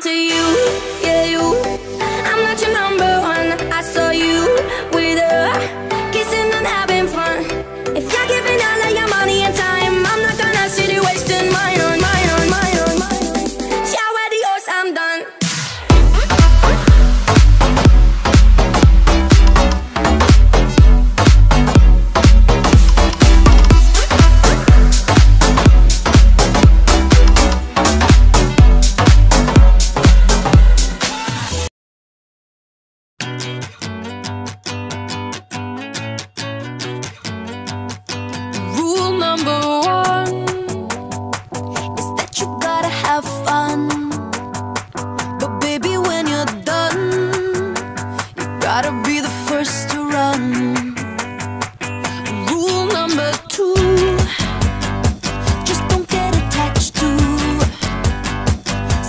to you, yeah, you.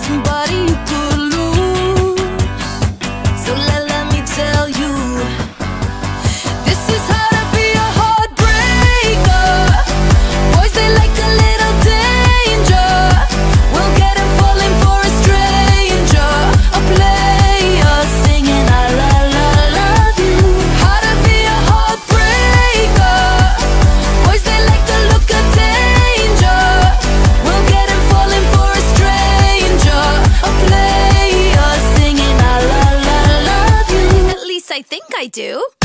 somebody I think I do.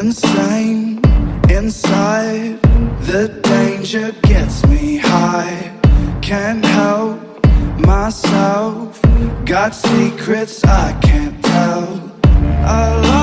insane. Inside the danger gets me high. Can't help myself. Got secrets i can't tell. I